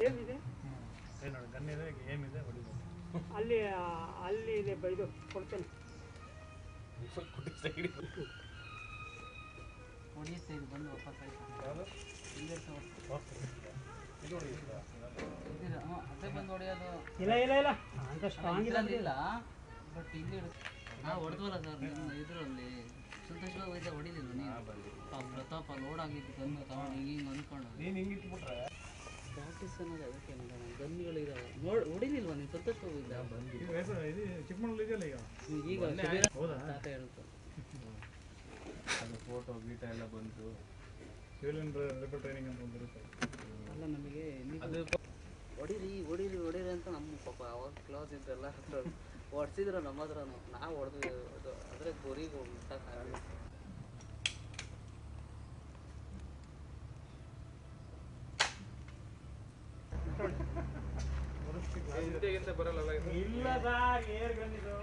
Same ಇದೆ ಏನು ನೋಡಿ ಗನ್ ಇದೆ ಏಮ್ ಇದೆ ಹೊಡಿಬೋದು. ಅಲ್ಲಿ ಅಲ್ಲಿ ಇದೆ ಬೈದು ಕೊಡ್ತೇನೆ. ಹೊಡಿಯುತ್ತೆ ಇದು ಬಂದು ವಾಪಸ್ ಆಯ್ತು. ಯಾವುದು? ಹಿಂದೆ ತಗೋ. ಇದು ಹೊಡಿಯುತ್ತಾ ಇದಿಲ್ಲ, ಅದೇ ಬಂದು ಹೊಡೆಯೋದು ಇಲ್ಲ ಇಲ್ಲ ಇಲ್ಲ. ಅಂತ ಸ್ಟ್ರಾಂಗ್ ಇಲ್ಲ ಬಟ್ ಇಲ್ಲಿ. ನಾ ಹೊಡೆದ್ವಲ್ಲ ಸರ್ ನಿಮ್ಮ ಇದರಲ್ಲಿ. ಸಂತೋಷ್ ಬಾಬು ಹೊಡಿಲಿಲ್ಲ ನೀವು? ಪ್ರತಾಪ ಲೋಡ್ ಆಗಿದ್ದು ಬಂದು ತಗೊಂಡು ಹಿಂಗೆ ಹಿಂಗೆ ಅಂದ್ಕೊಂಡು ನೀನು ಹಿಂಗೆ ಇಟ್ಬಿಟ್ರೆ ಪ್ರಾಕ್ಟೀಸ್ ಅನ್ನೋದು ಅದಕ್ಕೆ ಗನ್ನುಗಳಿದಾವೆ ನೋಡಿ ಹೊಡಿಲಿಲ್ವಾ ನೀವು ಸಂತೋಷ ಚಿಕ್ಕಮಂಗ್ಳೂರು ಇದೆಯಲ್ಲ ಈಗ ಈಗ? ತಾತ ಹೇಳ್ತು ಅದು ಫೋಟೋ ಗೀಟ ಎಲ್ಲ ಬಂತು ಟ್ರೈನಿಂಗ್ ಅಂತ ಒಂದು ಅಲ್ಲ ನಮಗೆ ಹೊಡಿರಿ ಅದು ಹೊಡಿರಿ ಹೊಡೀರಿ ಹೊಡೀರಿ ಅಂತ ನಮ್ಮ ಪಾಪ ಅವಾಗ ಕ್ಲಾಸ್ ಇದ್ದೆಲ್ಲ ಹೊಡ್ಸಿದ್ರು ನಮ್ಮ ಹತ್ರ ನಾವು ಹೊಡೆದು ಅದು ಅಂದರೆ ಗುರಿಗೆ ಮುಟ್ಟಕ್ಕಾಗಲ್ಲ ಬರಲ್ಲ ಇಲ್ಲ ಸರ್ ಏರ್ ಇದು